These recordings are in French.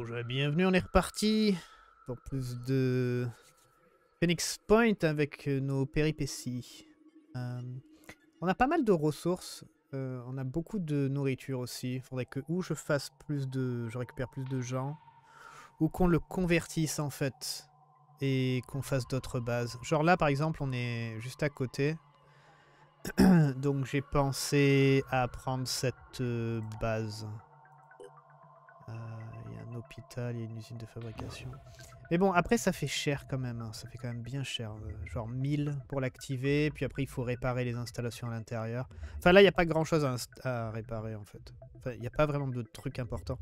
Bonjour et bienvenue, on est reparti pour plus de Phoenix Point avec nos péripéties. Euh, on a pas mal de ressources, euh, on a beaucoup de nourriture aussi. Il faudrait que ou je fasse plus de... je récupère plus de gens, ou qu'on le convertisse en fait, et qu'on fasse d'autres bases. Genre là par exemple on est juste à côté, donc j'ai pensé à prendre cette euh, base. Euh, il y a une usine de fabrication. Mais bon, après ça fait cher quand même, hein. ça fait quand même bien cher. euh, genre 1000 pour l'activer, puis après il faut réparer les installations à l'intérieur. Enfin là, il n'y a pas grand chose à, réparer en fait. Il n'y a pas vraiment de trucs importants.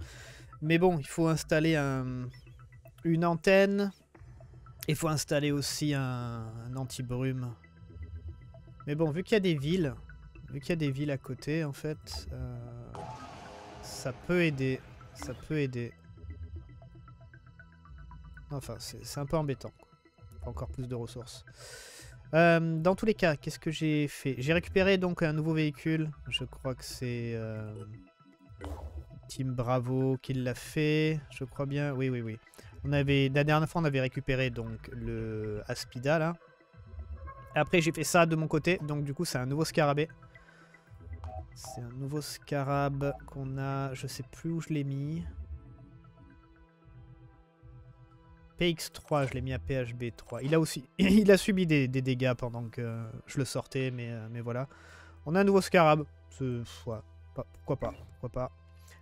Mais bon, il faut installer un- une antenne. Il faut installer aussi un, un anti-brume. Mais bon, vu qu'il y a des villes, vu qu'il y a des villes à côté, en fait, euh, ça peut aider. Ça peut aider. Enfin, c'est un peu embêtant. Encore plus de ressources. Euh, dans tous les cas, qu'est-ce que j'ai fait? J'ai récupéré donc un nouveau véhicule. Je crois que c'est euh, Team Bravo qui l'a fait. Je crois bien. Oui, oui, oui. On avait, la dernière fois, on avait récupéré donc le Aspida là. Après, j'ai fait ça de mon côté. Donc, du coup, c'est un nouveau scarabée. C'est un nouveau scarab qu'on a. Je sais plus où je l'ai mis. PX3, je l'ai mis à PHB3. Il a aussi, il a subi des, dégâts pendant que je le sortais, mais, euh, voilà. On a un nouveau scarab. Pas- pourquoi pas, pourquoi pas.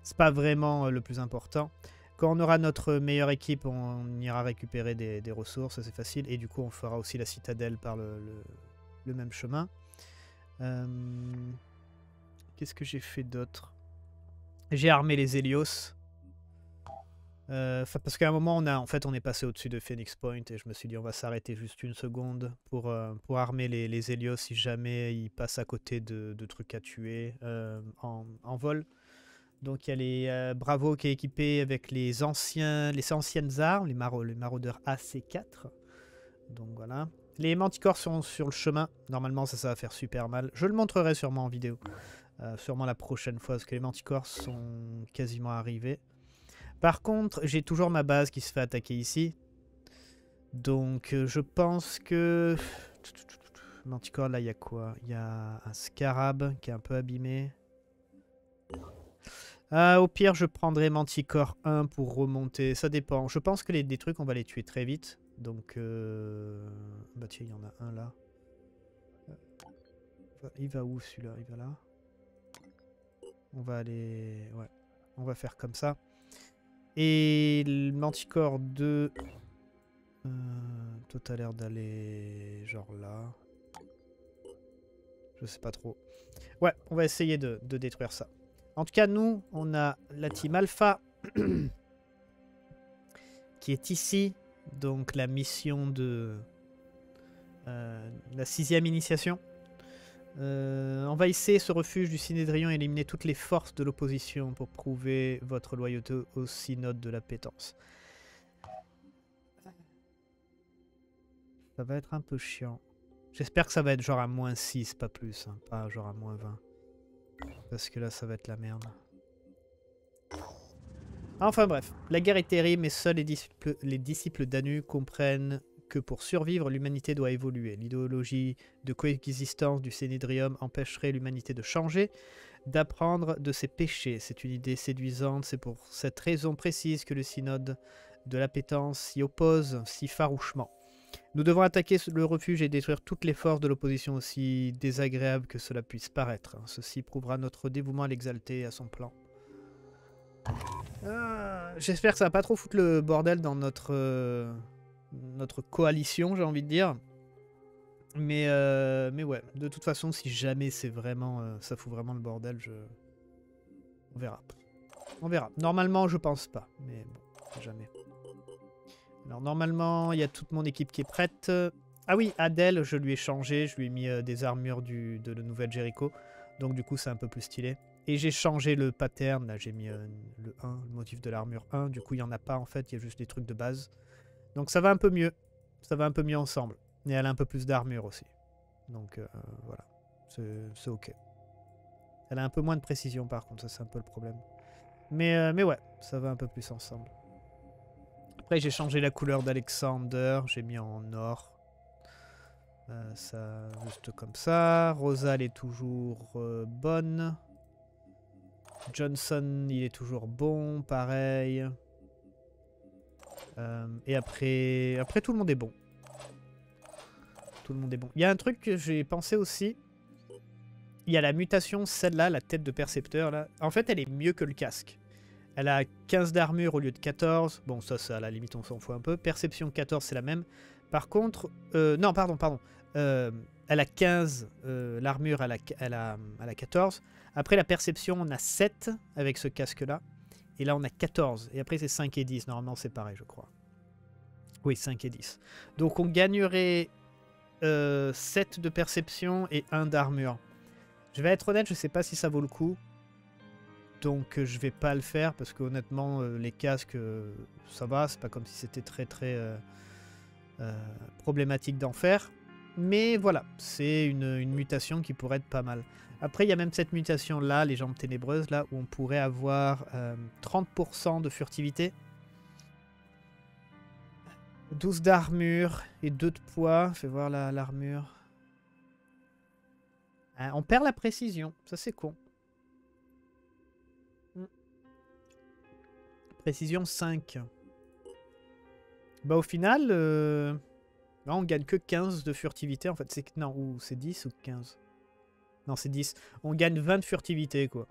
C'est pas vraiment euh, le plus important. Quand on aura notre meilleure équipe, on ira récupérer des, ressources, c'est facile. Et du coup, on fera aussi la citadelle par le, le- même chemin. Euh, Qu'est-ce que j'ai fait d'autre? J'ai armé les Hélios. Euh, parce qu'à un moment, on, a, en fait, on est passé au-dessus de Phoenix Point et je me suis dit on va s'arrêter juste une seconde pour, euh, pour armer les, les Hélios si jamais ils passent à côté de, de trucs à tuer euh, en, en vol. Donc il y a les Bravo qui est équipé avec les, anciens, les anciennes armes, les, maro- les maraudeurs AC4. Donc voilà. Les manticores sont sur le chemin. Normalement, ça, ça va faire super mal. Je le montrerai sûrement en vidéo. Sûrement la prochaine fois, parce que les manticores sont quasiment arrivés. Par contre, j'ai toujours ma base qui se fait attaquer ici. Donc, euh, je pense que... Manticore, là, il y a quoi? Il y a un scarab qui est un peu abîmé. Ah, au pire, je prendrai Manticore 1 pour remonter. Ça dépend. Je pense que les, trucs, on va les tuer très vite. Donc, euh... bah tiens, il y en a un là. Il va où celui-là? Il va là On va aller... Ouais. On va faire comme ça. Et le Manticore 2... Euh, l'air d'aller... Genre là. Je sais pas trop. Ouais, on va essayer de, de détruire ça. En tout cas, nous, on a la team Alpha qui est ici. Donc la mission de euh, la sixième initiation. Euh, envahissez ce refuge du Synédrion et éliminez toutes les forces de l'opposition pour prouver votre loyauté au synode de la pétence. Ça va être un peu chiant. J'espère que ça va être genre à moins 6, pas plus. hein, pas genre à moins 20. Parce que là, ça va être la merde. Enfin bref, la guerre est terrible, mais seuls les disciples d'Anu comprennent que pour survivre, l'humanité doit évoluer. L'idéologie de coexistence du Sénédrium empêcherait l'humanité de changer, d'apprendre de ses péchés. C'est une idée séduisante, c'est pour cette raison précise que le synode de l'appétence s'y oppose si farouchement. Nous devons attaquer le refuge et détruire toutes les forces de l'opposition aussi désagréables que cela puisse paraître. Ceci prouvera notre dévouement à l'exalter et à son plan. Ah, J'espère que ça va pas trop foutre le bordel dans notre, euh, notre coalition, j'ai envie de dire. Mais, euh, mais ouais, de toute façon, si jamais c'est vraiment, euh, ça fout vraiment le bordel, je... on verra. On verra. Normalement, je pense pas, mais bon, jamais. Alors normalement, il y a toute mon équipe qui est prête. Ah oui, Adèle, je lui ai changé, je lui ai mis euh, des armures du, de la nouvelle Jericho. Donc du coup, c'est un peu plus stylé. Et j'ai changé le pattern, là j'ai mis le 1, le motif de l'armure 1. Du coup, il n'y en a pas en fait, il y a juste des trucs de base. Donc ça va un peu mieux. Ça va un peu mieux ensemble. Et elle a un peu plus d'armure aussi. Donc euh, voilà, c'est ok. Elle a un peu moins de précision par contre, ça c'est un peu le problème. Mais, euh, mais ouais, ça va un peu plus ensemble. Après, j'ai changé la couleur d'Alexander. J'ai mis en or. Euh, ça, juste comme ça. Rosa, elle est toujours bonne. Johnson, il est toujours bon, pareil. Euh, et après, tout le monde est bon. Tout le monde est bon. Il y a un truc que j'ai pensé aussi. Il y a la mutation, celle-là, la tête de percepteur. En fait, elle est mieux que le casque. Elle a 15 d'armure au lieu de 14. Bon, ça, ça, à la limite, on s'en fout un peu. Perception 14, c'est la même. Par contre... Euh, non, pardon, pardon. Euh, elle a 15. Euh, l'armure, elle a, elle, a, elle a 14. Après, la perception, on a 7 avec ce casque-là. Et là, on a 14. Et après, c'est 5 et 10. Normalement, c'est pareil, je crois. Oui, 5 et 10. Donc, on gagnerait 7 de perception et 1 d'armure. Je vais être honnête, je sais pas si ça vaut le coup. Donc je vais pas le faire parce que honnêtement les casques ça va, c'est pas comme si c'était très très problématique d'en faire. Mais voilà, c'est une, mutation qui pourrait être pas mal. Après il y a même cette mutation là, les jambes ténébreuses là, où on pourrait avoir 30% de furtivité. 12 d'armure et 2 de poids. Fais voir l'armure. Hein, on perd la précision. Ça, c'est con. Précision 5. Bah, au final, euh... on gagne que 15 de furtivité. En fait, c'est non, ou c'est 10 ou 15 Non, c'est 10. On gagne 20 de furtivité, quoi.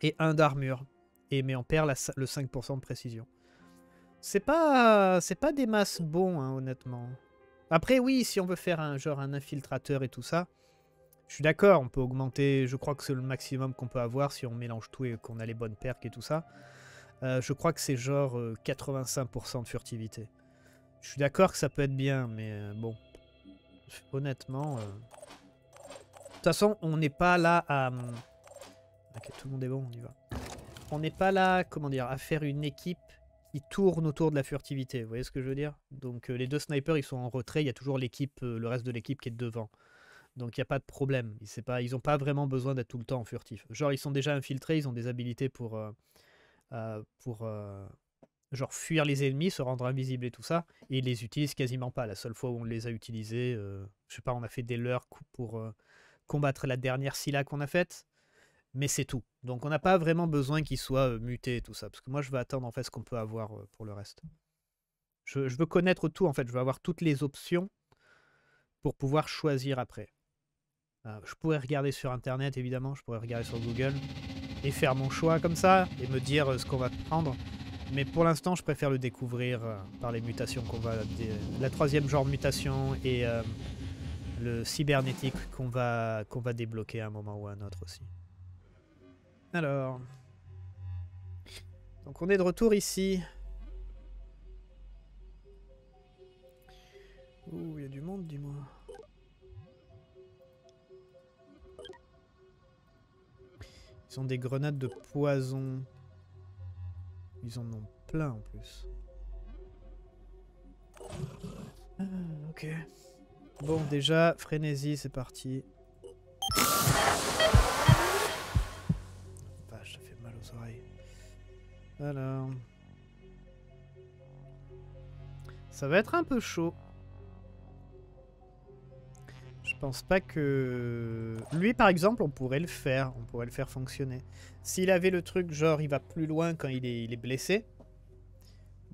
Et 1 d'armure. Et mais on perd le 5% de précision. C'est pas, c'est pas des masses bons, hein, honnêtement. Après, oui, si on veut faire un genre un infiltrateur et tout ça, je suis d'accord, on peut augmenter, je crois que c'est le maximum qu'on peut avoir si on mélange tout et qu'on a les bonnes perques et tout ça. Euh, je crois que c'est genre 85% euh, de furtivité. Je suis d'accord que ça peut être bien, mais euh, bon, honnêtement... De toute façon, on n'est pas là à... Hum, ok, tout le monde est bon, on y va. On n'est pas là, comment dire, à faire une équipe qui tourne autour de la furtivité, vous voyez ce que je veux dire? Donc les deux snipers, ils sont en retrait, il y a toujours l'équipe, le reste de l'équipe qui est devant. Donc il n'y a pas de problème. Pas, ils n'ont pas vraiment besoin d'être tout le temps en furtif. Genre ils sont déjà infiltrés, ils ont des habilités pour, euh, euh, pour euh, genre fuir les ennemis, se rendre invisibles et tout ça. Et ils les utilisent quasiment pas. La seule fois où on les a utilisés, je sais pas, on a fait des leurs pour combattre la dernière Scylla qu'on a faite. Mais c'est tout. Donc on n'a pas vraiment besoin qu'ils soient mutés et tout ça. Parce que moi je veux attendre en fait ce qu'on peut avoir pour le reste. Je, je veux connaître tout en fait. Je veux avoir toutes les options pour pouvoir choisir après. Euh, je pourrais regarder sur internet évidemment, je pourrais regarder sur Google et faire mon choix comme ça et me dire euh, ce qu'on va prendre. Mais pour l'instant, je préfère le découvrir euh, par les mutations qu'on va. La troisième genre de mutation et le cybernétique qu'on va, qu'on va débloquer à un moment ou à un autre aussi. Alors. Donc on est de retour ici. Ouh, il y a du monde, dis-moi. Ils ont des grenades de poison. Ils en ont plein en plus. Ah, ok. Bon, déjà, frénésie, c'est parti. Vache, ça fait mal aux oreilles. Alors... Ça va être un peu chaud pense pas que... Lui, par exemple, on pourrait le faire. On pourrait le faire fonctionner. S'il avait le truc, genre, il va plus loin quand il est, il est blessé.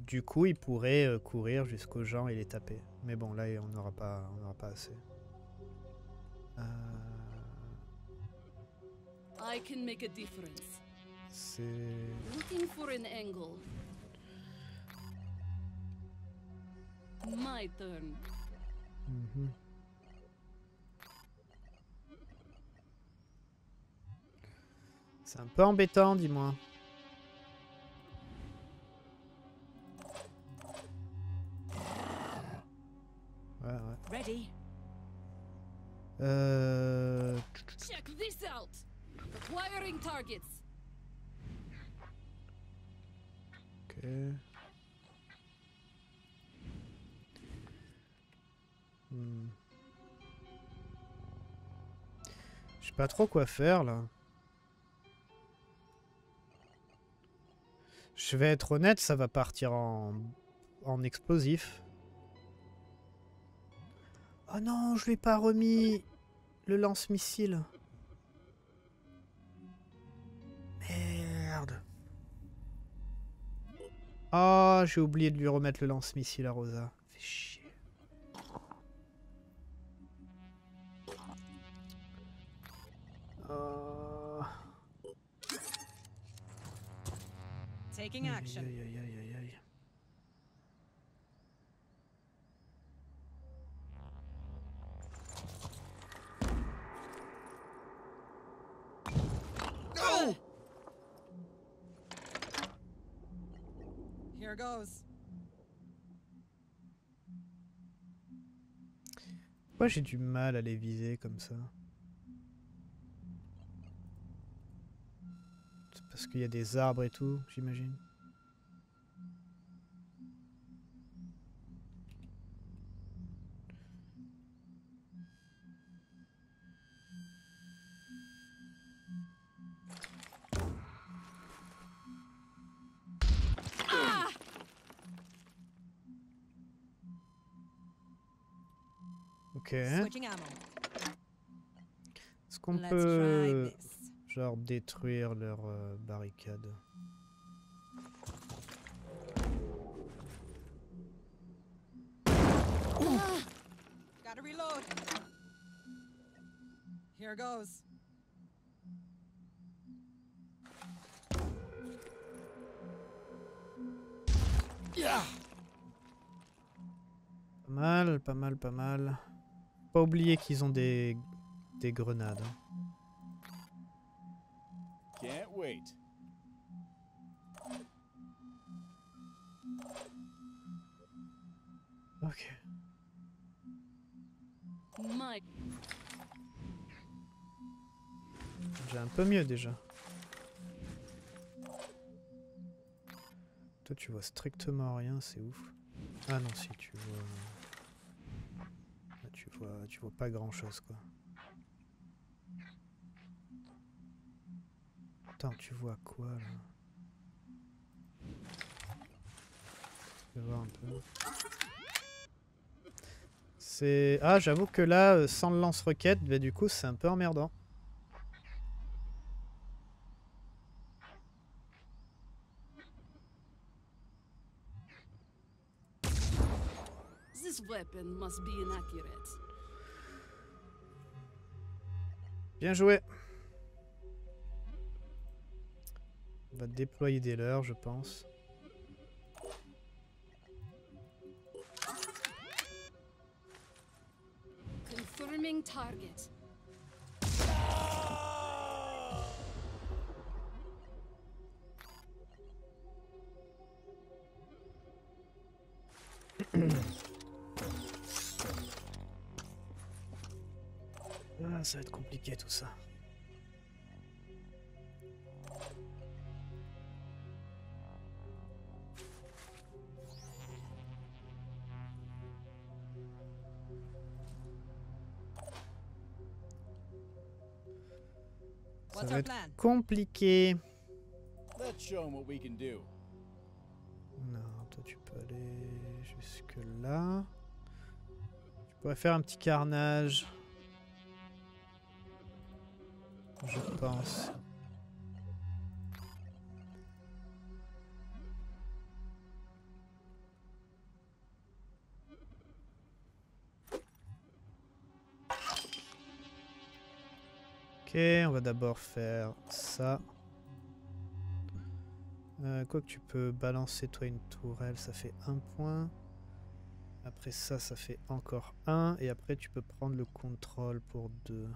Du coup, il pourrait euh, courir jusqu'aux gens et les taper. Mais bon, là, on n'aura pas, on pas assez. Euh... C'est... My turn. Mm C'est un peu embêtant, dis-moi. Ouais, ouais. Ready? Euh... Check this out. Acquiring targets. Ok. Hmm. Je sais pas trop quoi faire là. Je vais être honnête, ça va partir en... en explosif. Oh non, je lui ai pas remis le lance-missile. Merde. Ah, j'ai oublié de lui remettre le lance-missile à Rosa. Fait chier. Oh. Taking action. aïe, aïe, aïe, aïe, aïe. Pourquoi j'ai du mal à les viser comme ça C'est parce qu'il y a des arbres et tout, j'imagine. Ok. Est-ce qu'on peut this. genre détruire leur euh, barricade? Here goes. Pas mal, pas mal, pas mal. Pas oublier qu'ils ont des, des grenades. hein. Can't wait. Ok. J'ai un peu mieux déjà. Toi tu vois strictement rien, c'est ouf. Ah non si tu vois. Tu vois tu vois pas grand chose quoi. Attends, tu vois quoi là? Je vais voir un peu. C'est. Ah j'avoue que là, euh, sans le lance-roquette, bah, du coup c'est un peu emmerdant. this weapon must be inaccurate. Bien joué. On va déployer des leurs, je pense. Confirming target. Ah, ça va être compliqué tout ça. Ça va être compliqué. Let's show 'em what we can do. Non, toi tu peux aller jusque là. Tu pourrais faire un petit carnage. Je pense. Ok, on va d'abord faire ça. Euh, quoi que tu peux balancer toi une tourelle, ça fait un point. Après ça, ça fait encore un. Et après, tu peux prendre le contrôle pour deux.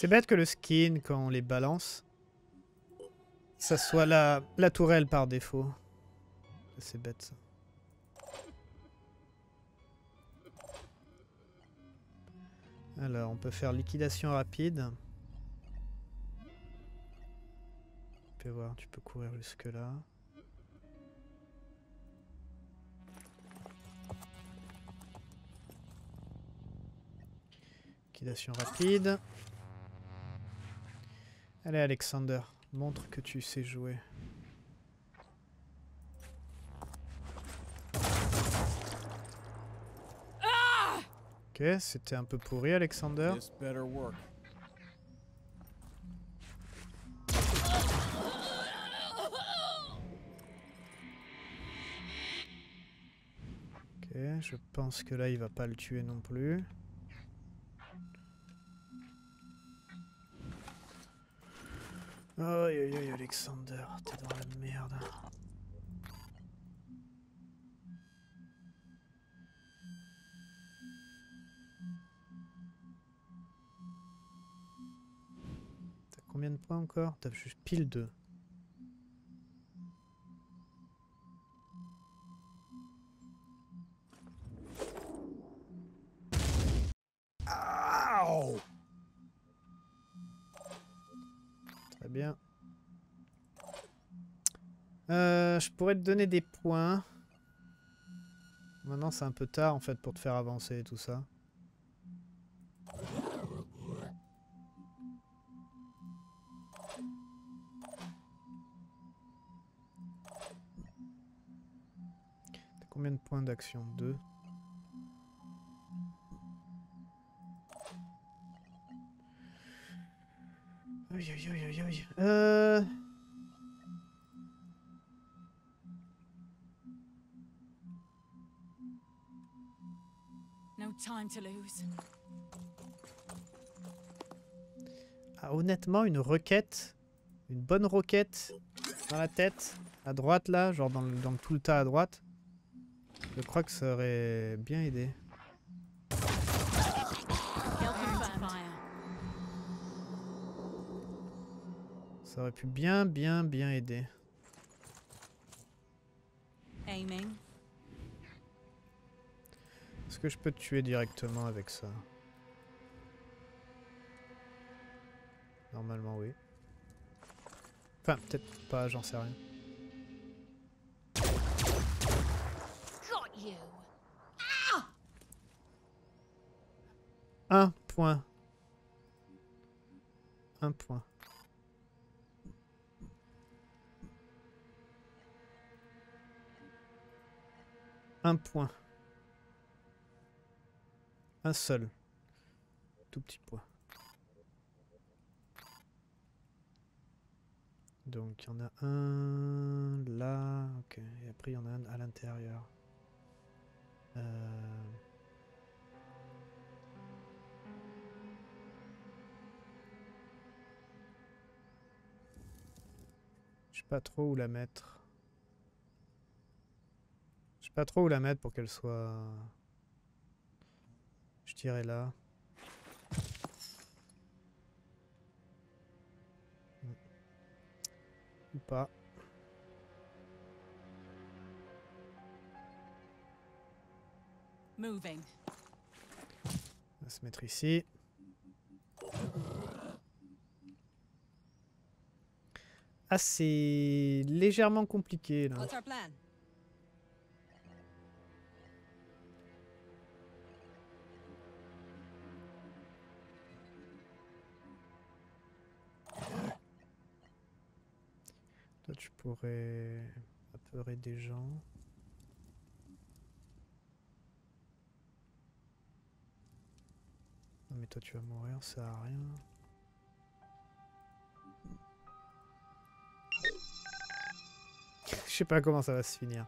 C'est bête que le skin, quand on les balance, ça soit la, la tourelle par défaut. C'est bête ça. Alors, on peut faire liquidation rapide. Tu peux voir, tu peux courir jusque là. Liquidation rapide. Allez Alexander, montre que tu sais jouer. Ok, c'était un peu pourri Alexander. Ok, je pense que là il va pas le tuer non plus. Aïe aïe aïe Alexander, t'es dans la merde. T'as combien de points encore? T'as juste pile 2. Très bien. Euh, je pourrais te donner des points. Maintenant, c'est un peu tard en fait pour te faire avancer et tout ça. Combien de points d'action? 2 Aïe aïe aïe aïe aïe. Euh... Ah, honnêtement, une requête, une bonne roquette dans la tête, à droite là, genre dans le, dans tout le tas à droite, je crois que ça aurait bien aidé. Ça aurait pu bien, bien, bien aider. Est-ce que je peux te tuer directement avec ça? Normalement, oui. Enfin, peut-être pas, j'en sais rien. Un point. Un point. Un point. Un seul. Tout petit point. Donc il y en a un là. Ok. Et après il y en a un à l'intérieur. Euh... Je sais pas trop où la mettre. Sais pas trop où la mettre pour qu'elle soit... Je dirais là. Ou pas. Moving. On va se mettre ici. Ah, c'est légèrement compliqué là. Pourrais apeurer des gens. Non, mais toi, tu vas mourir, ça sert à rien. Je sais pas comment ça va se finir.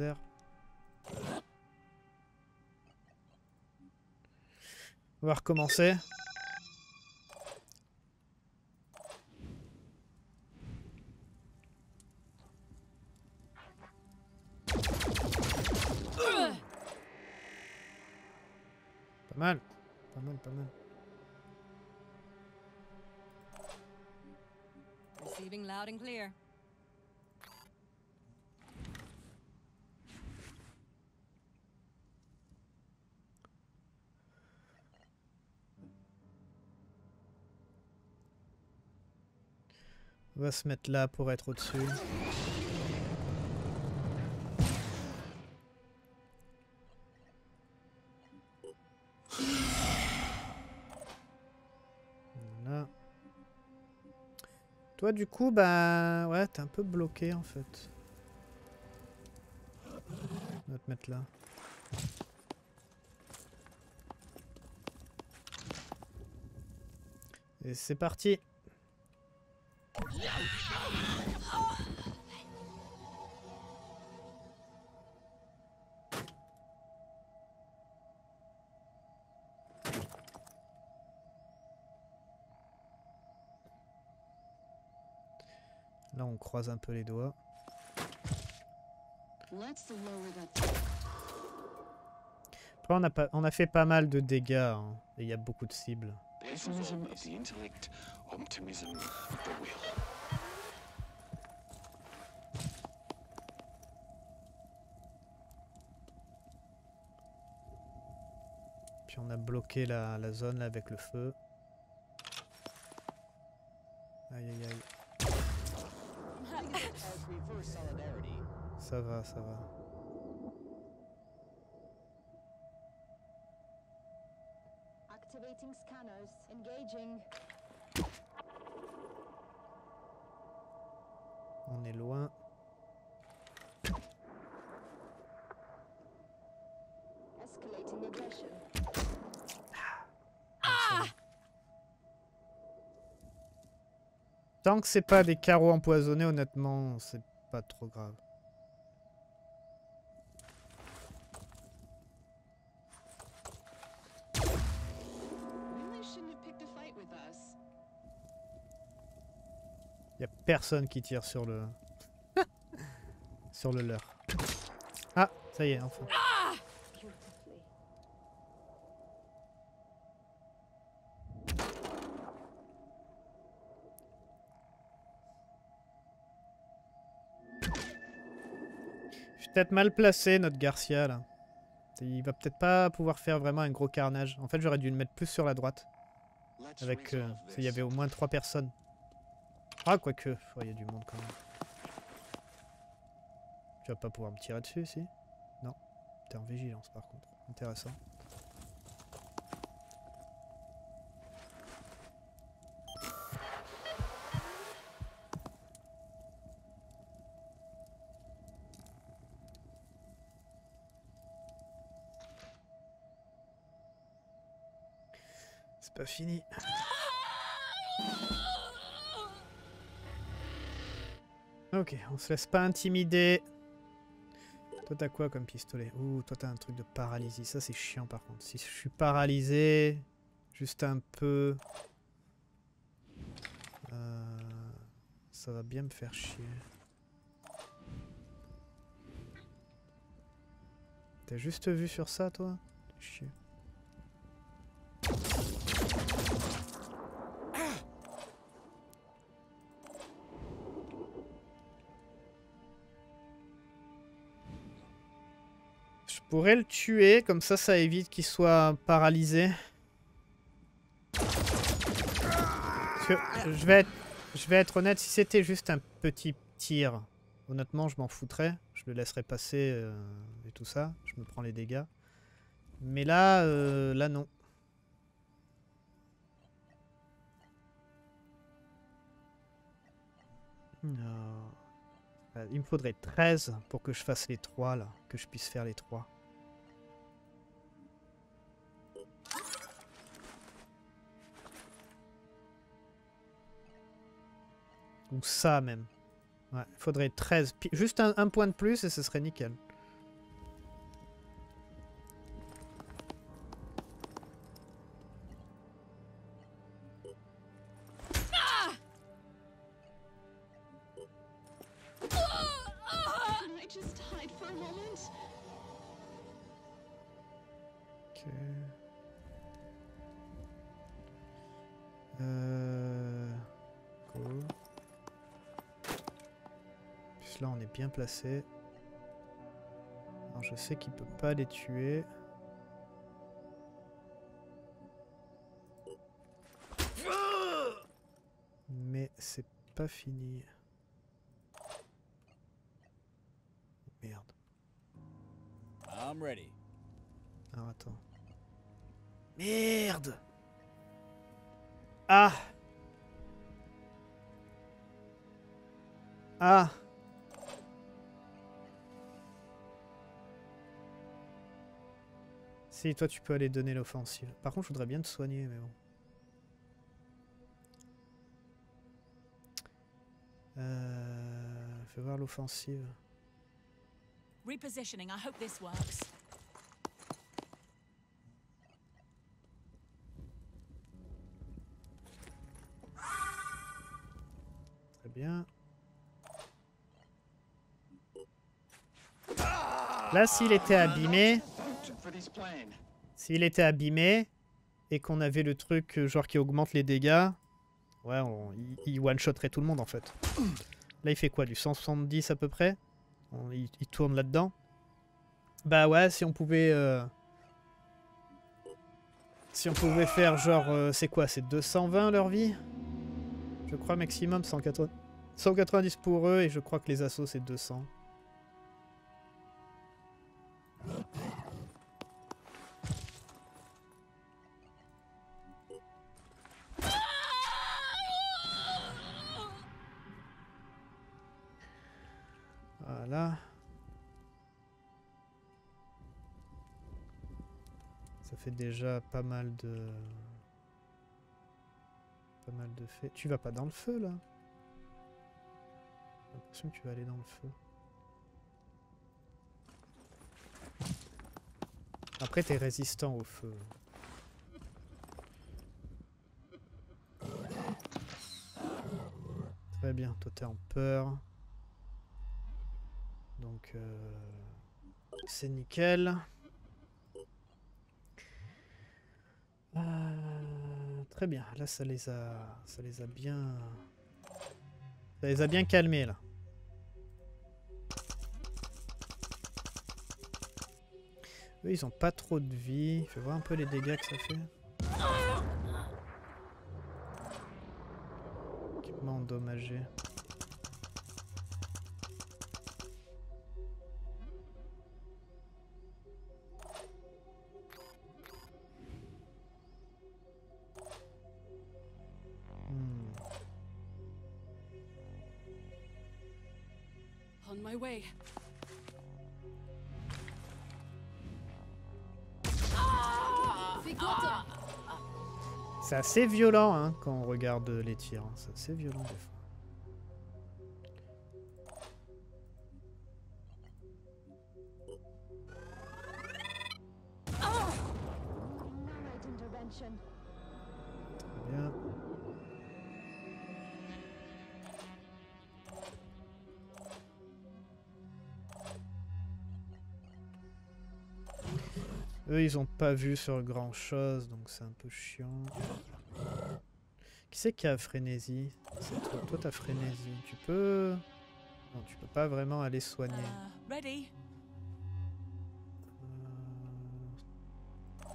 On va recommencer. Pas mal. Pas mal, pas mal. Receiving loud and clear. On va se mettre là pour être au-dessus. Voilà. Toi, du coup, bah... Ouais, t'es un peu bloqué, en fait. On va te mettre là. Et c'est parti Là, on croise un peu les doigts. Let's lower that. Après, on a, pas, on a fait pas mal de dégâts. hein, et il y a beaucoup de cibles. Puis on a bloqué la, la zone là, avec le feu. Aïe aïe aïe. Ça va, ça va. Activating scanners. Engaging. On est loin. Escalating aggression. Tant que c'est pas des carreaux empoisonnés, honnêtement, c'est pas trop grave. Y a personne qui tire sur le sur le leur. Ah, ça y est, enfin. Peut-être mal placé, notre Garcia, là. Il va peut-être pas pouvoir faire vraiment un gros carnage. En fait, j'aurais dû le mettre plus sur la droite. Avec... euh, il y avait au moins trois personnes. Ah, quoique. Il y a du monde quand même. Tu vas pas pouvoir me tirer dessus, si? Non. T'es en vigilance, par contre. Intéressant. Pas fini. Ok, on se laisse pas intimider. Toi t'as quoi comme pistolet? Ouh, toi t'as un truc de paralysie. Ça c'est chiant par contre. Si je suis paralysé, juste un peu... euh, ça va bien me faire chier. T'as juste vu sur ça toi? Chier. Pourrais le tuer, comme ça ça évite qu'il soit paralysé. Parce que je vais être, je vais être honnête, si c'était juste un petit tir, honnêtement je m'en foutrais. Je le laisserais passer euh, et tout ça. Je me prends les dégâts. Mais là, euh, là non. Non. Euh, Il me faudrait 13 pour que je fasse les 3 là, que je puisse faire les 3. Ou ça même. Ouais, il faudrait 13. pi- Juste un point de plus et ce serait nickel. Là, on est bien placé. Alors, je sais qu'il peut pas les tuer. Mais c'est pas fini. Merde. I'm ready. Alors attends. Merde Ah Ah Si, toi tu peux aller donner l'offensive. Par contre, je voudrais bien te soigner, mais bon. Euh, fais voir l'offensive. Repositioning. I hope this works. Très bien. Là, s'il était abîmé. S'il était abîmé et qu'on avait le truc euh, genre qui augmente les dégâts, ouais, il, one-shotterait tout le monde en fait. Là, il fait quoi Du 170 à peu près? Il, tourne là-dedans. Bah ouais, si on pouvait... euh, Si on pouvait faire genre... euh, c'est quoi C'est 220 leur vie? Je crois maximum 180 190 pour eux et je crois que les assauts c'est 200. Déjà pas mal de... Pas mal de faits. Tu vas pas dans le feu là J'ai l'impression que tu vas aller dans le feu. Après t'es résistant au feu. Très bien, toi t'es en peur. Donc euh, c'est nickel. Euh, très bien, là ça les a ça les a bien ça les a bien calmés là. Eux ils ont pas trop de vie. Fais voir un peu les dégâts que ça fait. Équipement endommagé. On my way. Fais quoi C'est assez violent hein, quand on regarde les tirs. hein. C'est assez violent des fois. Ils ont pas vu sur grand chose, donc c'est un peu chiant. Qui c'est qui a frénésie? C'est toi. Toi, t'as frénésie. Tu peux. Non, tu peux pas vraiment aller soigner. Uh, ready? Euh.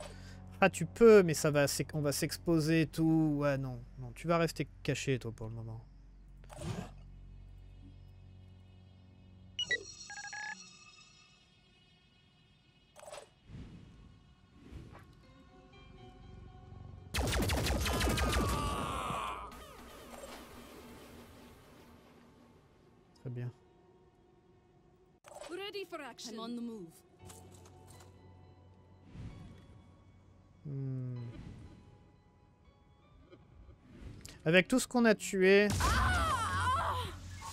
Ah, tu peux, mais ça va, on va s'exposer et tout. Ouais, non, non, tu vas rester caché, toi, pour le moment. Très bien. Ready for action. I'm on the move. Hmm. Avec tout ce qu'on a tué,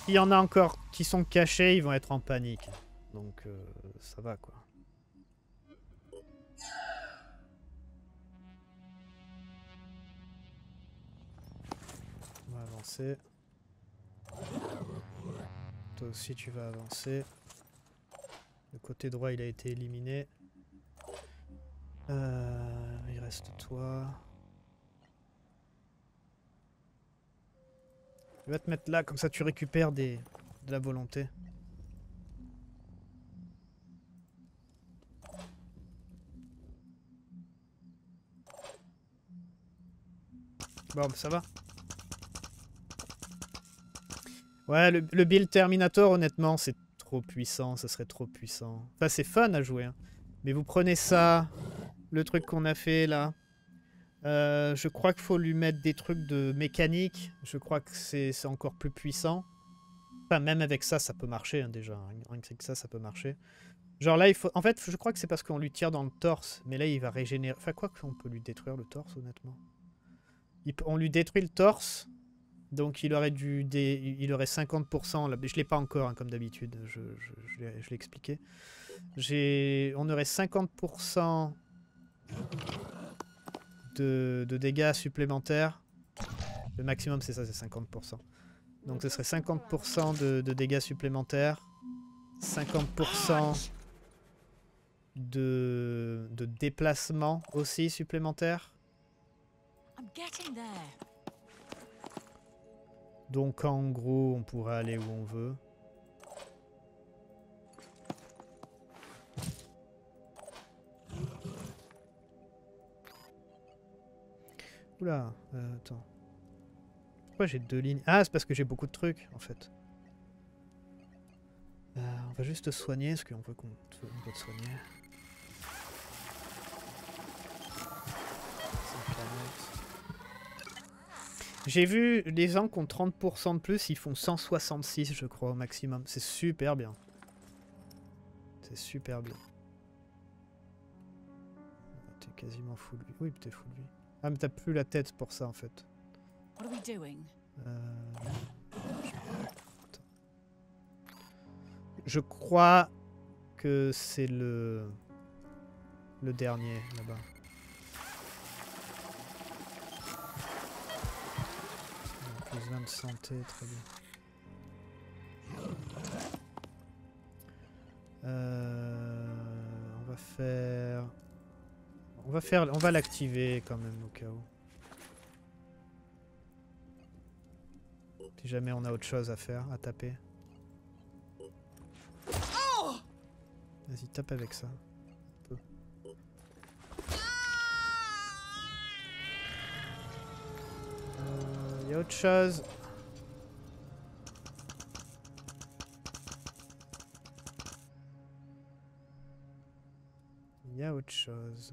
il y en a encore qui sont cachés, ils vont être en panique. Donc euh, ça va quoi. On va avancer. Toi aussi tu vas avancer. Le côté droit il a été éliminé. Euh, il reste toi. Je vais te mettre là, comme ça tu récupères de la volonté. Bon, ça va. Ouais, le, build Terminator, honnêtement, c'est trop puissant. Ça serait trop puissant. Enfin, c'est fun à jouer. hein. Mais vous prenez ça, le truc qu'on a fait là. Euh, je crois qu'il faut lui mettre des trucs de mécanique. Je crois que c'est encore plus puissant. Enfin, même avec ça, ça peut marcher hein, déjà. Que ça, ça peut marcher. Genre là, il faut. En fait, je crois que c'est parce qu'on lui tire dans le torse. Mais là, il va régénérer. Enfin, quoi qu'on peut lui détruire le torse, honnêtement. On lui détruit le torse. Donc il aurait dû il aurait 50%, là, je l'ai pas encore hein, comme d'habitude, je, je, l'ai- expliqué. On aurait 50% de, de dégâts supplémentaires. Le maximum c'est ça, c'est 50%. Donc ce serait 50% de, de dégâts supplémentaires, 50% de, de déplacement aussi supplémentaire. Donc en gros, on pourrait aller où on veut. Oula, euh, attends. Pourquoi j'ai deux lignes? Ah, c'est parce que j'ai beaucoup de trucs, en fait. Euh, on va juste te soigner, parce qu'on veut qu'on te soigner. J'ai vu les gens qui ont 30% de plus, ils font 166, je crois, au maximum. C'est super bien. C'est super bien. T'es quasiment full vie. Oui, t'es full vie. Ah, mais t'as plus la tête pour ça, en fait. What are we doing? Euh. Je crois que c'est le le dernier là-bas. Plus 20 de santé, très bien. Euh, on va faire, on va faire, on va l'activer quand même au cas où. Si jamais on a autre chose à faire, à taper. Vas-y, tape avec ça. Autre chose. Il y a autre chose.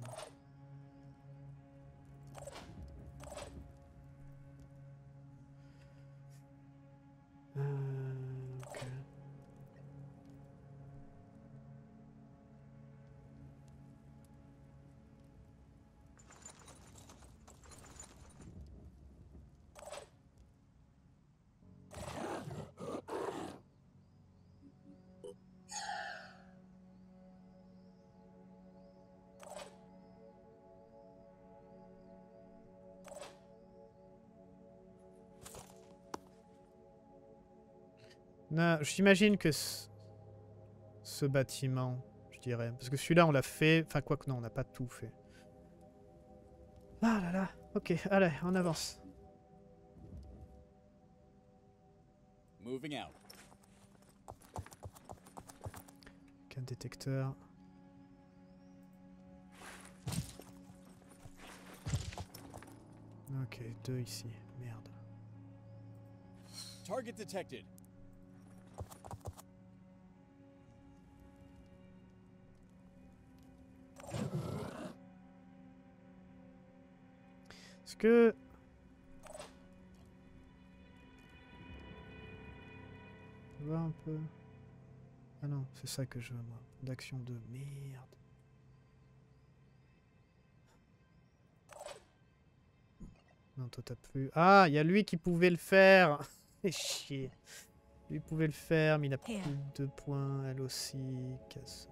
Non, j'imagine que ce, bâtiment, je dirais. Parce que celui-là, on l'a fait. Enfin, quoi que non, on n'a pas tout fait. Ah là là. Ok, allez, on avance. Moving out. Détecteur. Ok, deux ici. Merde. Target detected. Que... On va un peu... Ah non, c'est ça que je veux moi. D'action 2. Merde. Non, toi t'as plus... Ah, il y a lui qui pouvait le faire Fais chier. Lui pouvait le faire, mais il a plus de points. Elle aussi. Casse.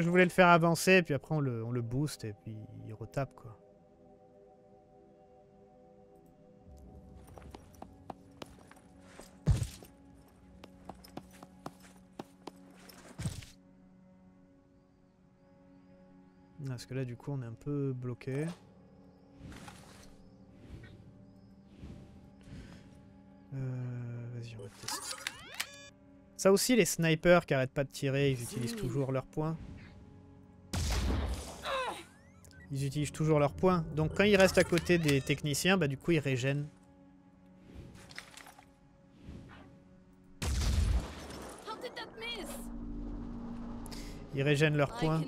Je voulais le faire avancer, puis après on le, on le booste, et puis il retape, quoi. Parce que là, du coup, on est un peu bloqué. Euh, Vas-y, on va tester. Ça aussi, les snipers qui arrêtent pas de tirer, ils utilisent toujours leurs points. Ils utilisent toujours leurs points. Donc quand ils restent à côté des techniciens, bah du coup ils régènent. Ils régènent leurs points.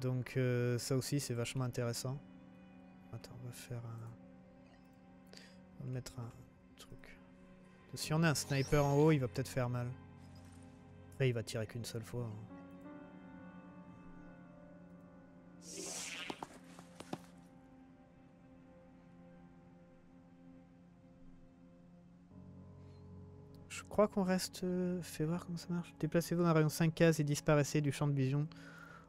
Donc euh, ça aussi c'est vachement intéressant. Attends, on va faire un... On va mettre un truc. Si on a un sniper en haut, il va peut-être faire mal. Après il va tirer qu'une seule fois. hein. Crois qu'on reste... euh, Fais voir comment ça marche. Déplacez-vous dans un rayon 5 cases et disparaissez du champ de vision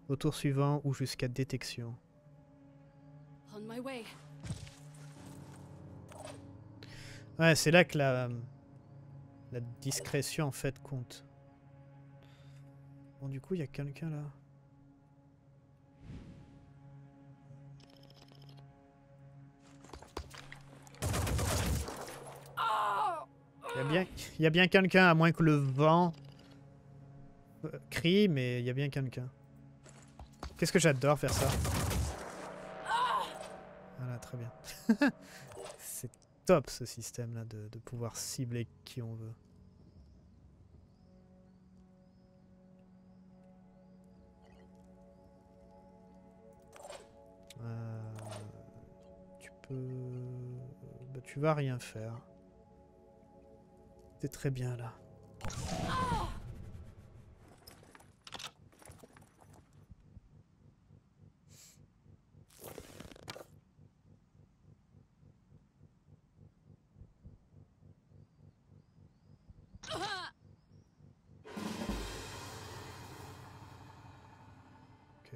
au tour suivant ou jusqu'à détection. On my way. Ouais, c'est là que la, la discrétion en fait compte. Bon, du coup, il y a quelqu'un là. Il y a bien, bien quelqu'un, à moins que le vent euh, crie, mais il y a bien quelqu'un. Qu'est-ce que j'adore faire ça. Voilà, très bien. C'est top ce système là de, de pouvoir cibler qui on veut. Euh, tu peux... bah, tu vas rien faire. T'es très bien là. Ok.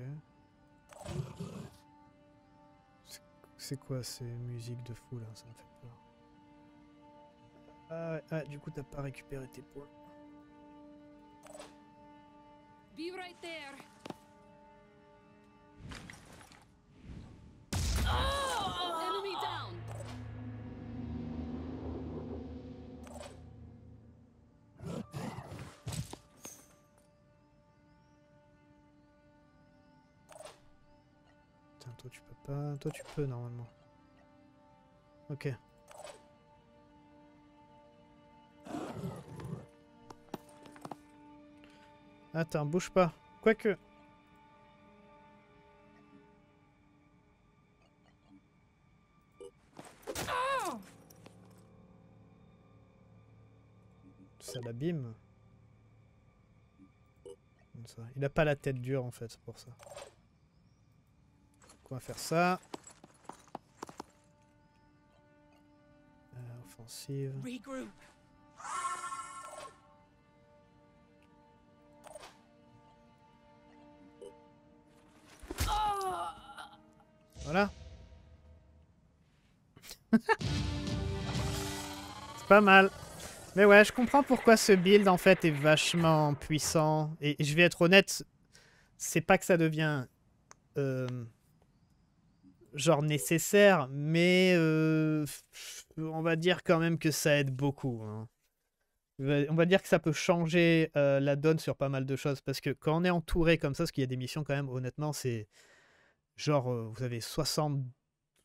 C'est- quoi ces musiques de fou là Ça me fait peur. Ah, ouais, ah, du coup t'as pas récupéré tes points. Be right there. Putain, toi tu peux pas. Toi tu peux normalement. Ok. Attends, bouge pas. Quoique. Ça l'abîme. Il a pas la tête dure en fait, pour ça. On va faire ça. Euh, offensive. C'est pas mal. Mais ouais, je comprends pourquoi ce build en fait est vachement puissant. Et je vais être honnête, c'est pas que ça devient euh, genre nécessaire, mais euh, on va dire quand même que ça aide beaucoup. hein. On va- On va dire que ça peut changer euh, la donne sur pas mal de choses. Parce que quand on est entouré comme ça, parce qu'il y a des missions quand même, honnêtement, c'est genre euh, vous avez 60,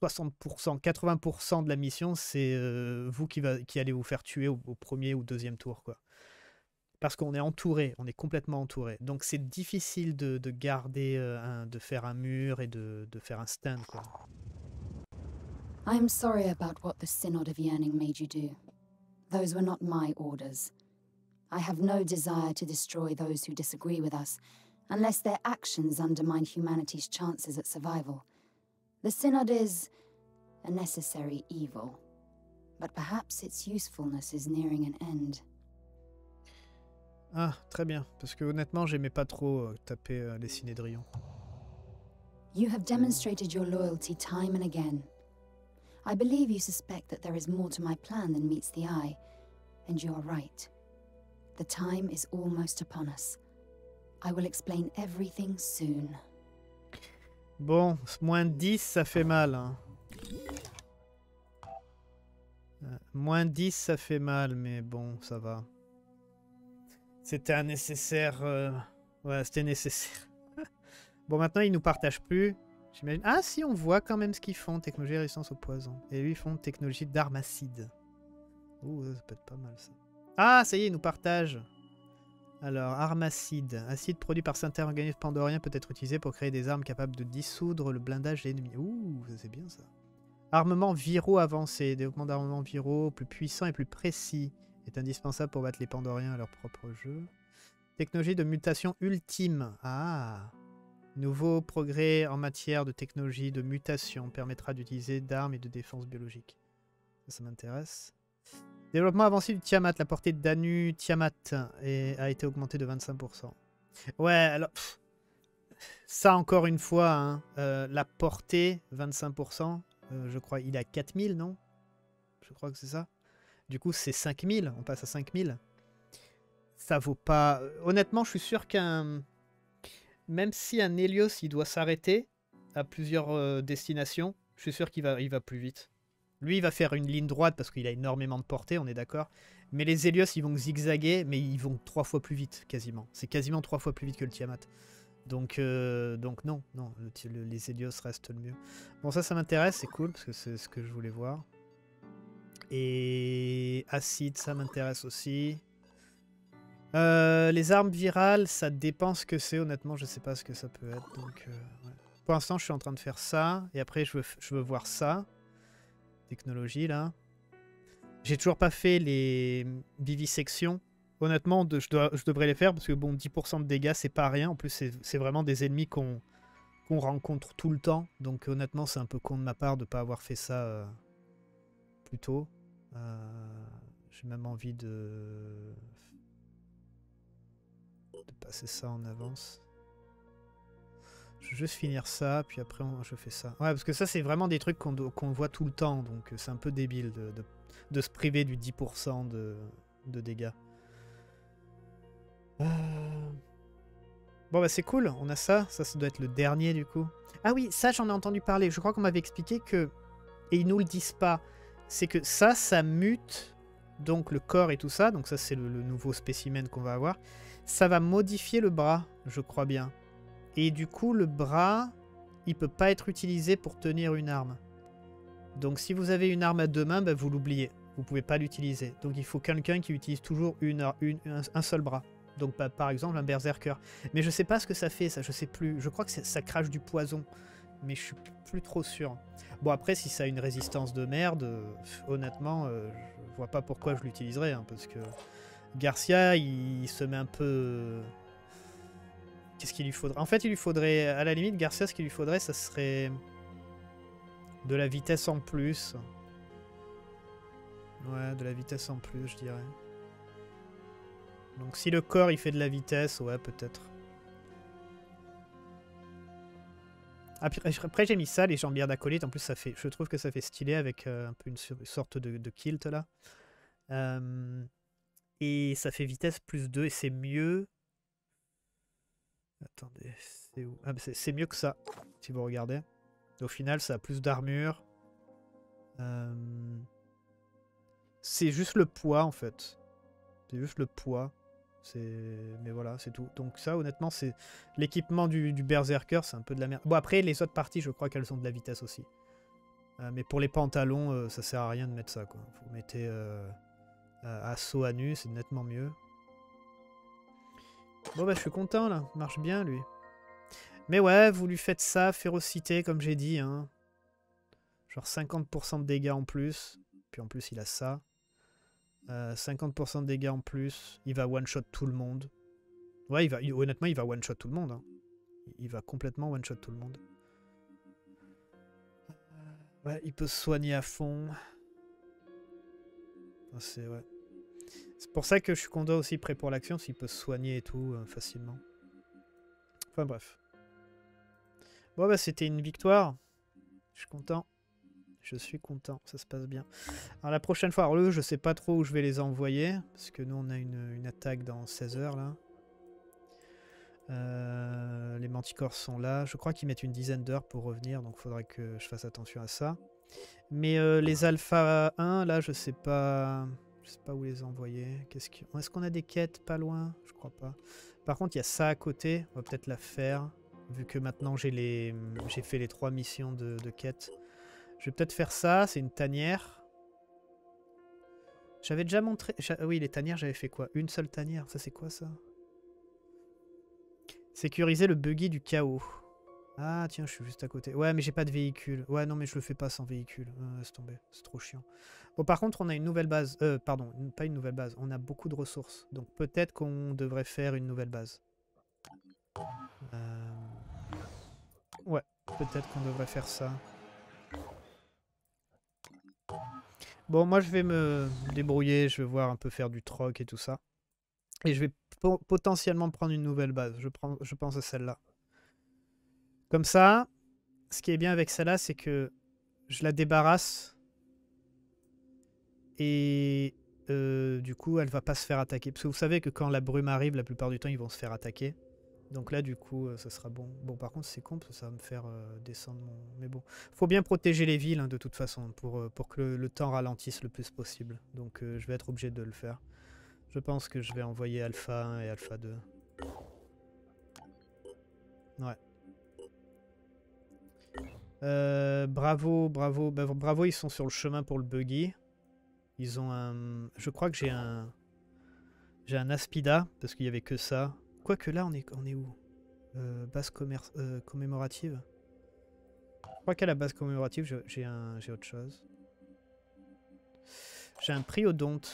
60%, 80% de la mission, c'est euh, vous qui, va, qui allez vous faire tuer au, au premier ou deuxième tour. quoi. Parce qu'on est entouré, on est complètement entouré. Donc c'est difficile de, de garder, euh, un, de faire un mur et de, de faire un stand. Quoi. I am sorry about what the Synod of Yearning made you do. Those were not my orders. I have no desire to destroy those who disagree with us, unless their actions undermine humanity's chances at survival. The Synod is a necessary evil, but perhaps its usefulness is nearing an end. Ah, très bien. Parce que honnêtement, j'aimais pas trop euh, taper euh, les Cinédrions. You have demonstrated your loyalty time and again. I believe you suspect that there is more to my plan than meets the eye, and you are right. The time is almost upon us. I will explain everything soon. Bon, moins 10, ça fait mal. hein. Euh, moins 10, ça fait mal, mais bon, ça va. C'était un nécessaire. euh, Ouais, c'était nécessaire. Bon, maintenant, ils nous partagent plus. J'imagine. Ah, si, on voit quand même ce qu'ils font. Technologie résistance au poison. Et lui, ils font technologie d'armes acides. Ouh, ça peut être pas mal, ça. Ah, ça y est, ils nous partagent. Alors, arme acide. Acide produit par certains organismes pandoriens peut être utilisé pour créer des armes capables de dissoudre le blindage ennemi. Ouh, c'est bien ça. Armement viraux avancé. Développement d'armements viraux plus puissants et plus précis est indispensable pour battre les pandoriens à leur propre jeu. Technologie de mutation ultime. Ah Nouveau progrès en matière de technologie de mutation permettra d'utiliser d'armes et de défense biologique. Ça m'intéresse. Développement avancé du Tiamat. La portée de Danu Tiamat a été augmentée de 25%. Ouais, alors... ça, encore une fois, hein, euh, la portée, 25%. euh, je crois, il est à 4000, non? Je crois que c'est ça. Du coup, c'est 5000. On passe à 5000. Ça vaut pas... Honnêtement, je suis sûr qu'un... Même si un Helios, il doit s'arrêter à plusieurs euh, destinations, je suis sûr qu'il va, il va plus vite. Lui, il va faire une ligne droite parce qu'il a énormément de portée, on est d'accord. Mais les Helios, ils vont zigzaguer, mais ils vont trois fois plus vite, quasiment. C'est quasiment trois fois plus vite que le Tiamat. Donc, euh, donc non, non, les Helios restent le mieux. Bon, ça, ça m'intéresse, c'est cool, parce que c'est ce que je voulais voir. Et acide, ça m'intéresse aussi. Euh, les armes virales, ça dépend ce que c'est, honnêtement, je sais pas ce que ça peut être. Donc, euh. Pour l'instant, je suis en train de faire ça, et après, je veux voir ça. Technologie, là. J'ai toujours pas fait les vivisections. Honnêtement, je, dois- je devrais les faire, parce que bon, 10% de dégâts, c'est pas rien. En plus, c'est vraiment des ennemis qu'on rencontre tout le temps. Donc, honnêtement, c'est un peu con de ma part de pas avoir fait ça euh, plus tôt. Euh, J'ai même envie de passer ça en avance. Je vais juste finir ça, puis après je fais ça. Ouais, parce que ça, c'est vraiment des trucs qu'on voit tout le temps, donc euh, c'est un peu débile de, de- de se priver du 10% de, de dégâts. Euh, Bon, bah c'est cool, on a ça. Ça, ça doit être le dernier du coup. Ah oui, ça, j'en ai entendu parler. Je crois qu'on m'avait expliqué que. Et ils nous le disent pas. C'est que ça, ça mute donc le corps et tout ça. Donc, ça, c'est le, le nouveau spécimen qu'on va avoir. Ça va modifier le bras, je crois bien. Et du coup, le bras, il peut pas être utilisé pour tenir une arme. Donc, si vous avez une arme à deux mains, bah, vous l'oubliez. Vous pouvez pas l'utiliser. Donc, il faut quelqu'un qui utilise toujours un, seul bras. Donc, par exemple, un berserker. Mais je sais pas ce que ça fait, ça, je sais plus. Je crois que ça crache du poison. Mais je suis plus trop sûr. Bon, après, si ça a une résistance de merde, euh, honnêtement, euh, je vois pas pourquoi je l'utiliserais. hein, parce que Garcia, il se met un peu. Qu'est-ce qu'il lui faudrait? En fait, il lui faudrait. À la limite, Garcia, ce qu'il lui faudrait, ça serait. De la vitesse en plus. Ouais, de la vitesse en plus, je dirais. Donc si le corps il fait de la vitesse, ouais peut-être. Après, j'ai mis ça, les jambières d'acolyte, en plus ça fait, je trouve que ça fait stylé avec euh, un peu une sorte de, de kilt là. Euh, et ça fait vitesse plus 2 et c'est mieux. Attendez, c'est où? Ah, c'est- mieux que ça, si vous regardez. Au final, ça a plus d'armure. Euh, C'est juste le poids en fait. C'est juste le poids. Mais voilà, c'est tout. Donc ça, honnêtement, c'est l'équipement du, Berserker, c'est un peu de la merde. Bon, après, les autres parties, je crois qu'elles ont de la vitesse aussi. Euh, mais pour les pantalons, euh, ça sert à rien de mettre ça, quoi. Vous mettez assaut à nu, c'est nettement mieux. Bon, bah, je suis content, là. Marche bien, lui. Mais ouais, vous lui faites ça, férocité, comme j'ai dit, hein. Genre 50% de dégâts en plus. Puis en plus, il a ça. Euh, 50% de dégâts en plus. Il va one-shot tout le monde. Ouais, il va, honnêtement, il va one-shot tout le monde. hein. Il va complètement one-shot tout le monde. Ouais, il peut se soigner à fond. Enfin, C'est ouais. C'est pour ça que je suis content aussi prêt pour l'action, s'il peut se soigner et tout euh, facilement. Enfin bref. Bon bah c'était une victoire. Je suis content. Je suis content, ça se passe bien. Alors la prochaine fois, alors eux, je sais pas trop où je vais les envoyer, parce que nous on a une, une attaque dans 16 heures là. Euh, les manticores sont là. Je crois qu'ils mettent une dizaine d'heures pour revenir, donc faudrait que je fasse attention à ça. Mais euh, les alpha 1, là, je sais pas. Je sais pas où les envoyer. Qu'est-ce que... Est-ce qu'on a des quêtes pas loin? Je crois pas. Par contre, il y a ça à côté. On va peut-être la faire. Vu que maintenant j'ai les j'ai fait les trois missions de, de quête. Je vais peut-être faire ça, c'est une tanière. J'avais déjà montré... Oui, les tanières, j'avais fait quoi? Une seule tanière, ça c'est quoi ça? Sécuriser le buggy du chaos. Ah tiens, je suis juste à côté. Ouais, mais j'ai pas de véhicule. Ouais, non, mais je le fais pas sans véhicule. Euh, laisse tomber, c'est trop chiant. Bon, par contre, on a une nouvelle base. Euh, pardon, pas une nouvelle base. On a beaucoup de ressources. Donc peut-être qu'on devrait faire une nouvelle base. Euh, Ouais, peut-être qu'on devrait faire ça. Bon, moi je vais me débrouiller, je vais voir un peu faire du troc et tout ça. Et je vais po- potentiellement prendre une nouvelle base. Je, prends, je pense à celle-là. Comme ça, ce qui est bien avec celle-là, c'est que je la débarrasse. Et euh, du coup, elle va pas se faire attaquer. Parce que vous savez que quand la brume arrive, la plupart du temps, ils vont se faire attaquer. Donc là, du coup, euh, ça sera bon. Bon, par contre, c'est con, parce que ça va me faire euh, descendre mon... Mais bon, faut bien protéger les villes, hein, de toute façon, pour, pour que le, le temps ralentisse le plus possible. Donc je vais être obligé de le faire. Je pense que je vais envoyer Alpha 1 et Alpha 2. Ouais. Euh, bravo, bravo, bah, bravo, ils sont sur le chemin pour le buggy. Ils ont un... Je crois que j'ai un... J'ai un Aspida, parce qu'il y avait que ça. Quoique là, on est, on est où? Euh, Base commer- euh, commémorative Je crois qu'à la base commémorative, j'ai un, autre chose. J'ai un priodonte.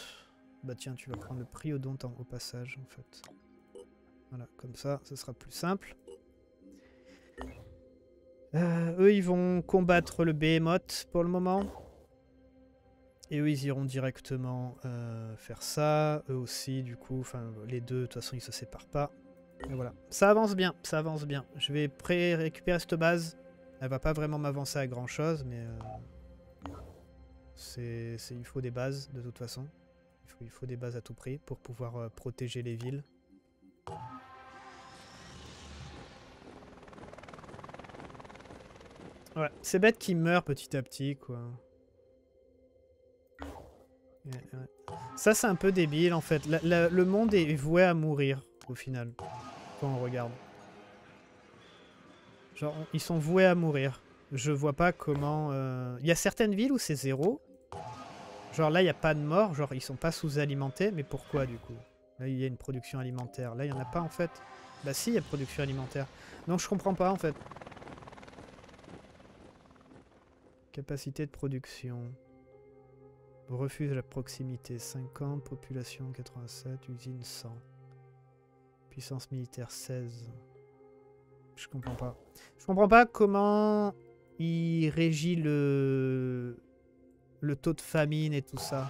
Bah tiens, tu vas prendre le priodonte en, au passage, en fait. Voilà, comme ça, ce sera plus simple. Euh, eux, ils vont combattre le Behemoth pour le moment. Et eux, ils iront directement euh, faire ça. Eux aussi, du coup. Enfin, les deux, de toute façon, ils se séparent pas. Et voilà. Ça avance bien, ça avance bien. Je vais pré-récupérer cette base. Elle va pas vraiment m'avancer à grand chose, mais... euh, c'est, il faut des bases, de toute façon. Il faut, il faut des bases à tout prix pour pouvoir euh, protéger les villes. Ouais, c'est bête qu'il meurt petit à petit, quoi. Ça, c'est un peu débile, en fait. Le monde est voué à mourir, au final, quand on regarde. Genre, ils sont voués à mourir. Je vois pas comment... euh, Il y a certaines villes où c'est zéro. Genre là, il n'y a pas de mort. Genre, ils sont pas sous-alimentés. Mais pourquoi, du coup? Là, il y a une production alimentaire. Là, il n'y en a pas, en fait. Bah si, il y a production alimentaire. Donc, je comprends pas, en fait. Capacité de production. Refuge à proximité 50, population 87, usine 100. Puissance militaire 16. Je comprends pas. Je comprends pas comment il régit le le taux de famine et tout ça.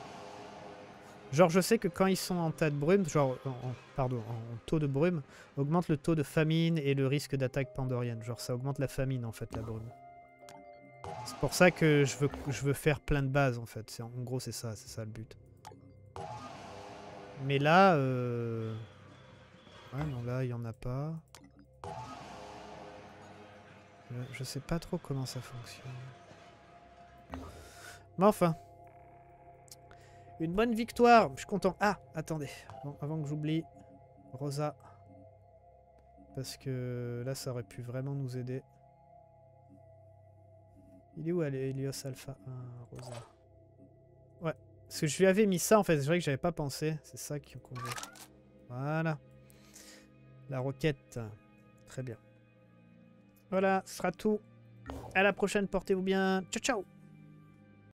Genre je sais que quand ils sont en tas de brume, genre en, en- pardon, en taux de brume, augmente le taux de famine et le risque d'attaque pandorienne. Genre ça augmente la famine en fait la brume. C'est pour ça que je veux, faire plein de bases en fait. En gros, c'est ça, c'est ça le but. Mais là, euh... ouais, non, là, il y en a pas. Je, sais pas trop comment ça fonctionne. Mais enfin, une bonne victoire. Je suis content. Ah, attendez, avant que j'oublie, Rosa, parce que là, ça aurait pu vraiment nous aider. Il est où Helios Alpha 1, Rosa? Ouais. Parce que je lui avais mis ça en fait, c'est vrai que j'avais pas pensé. C'est ça qu'on veut. Voilà. La roquette. Très bien. Voilà, ce sera tout. À la prochaine, portez-vous bien. Ciao ciao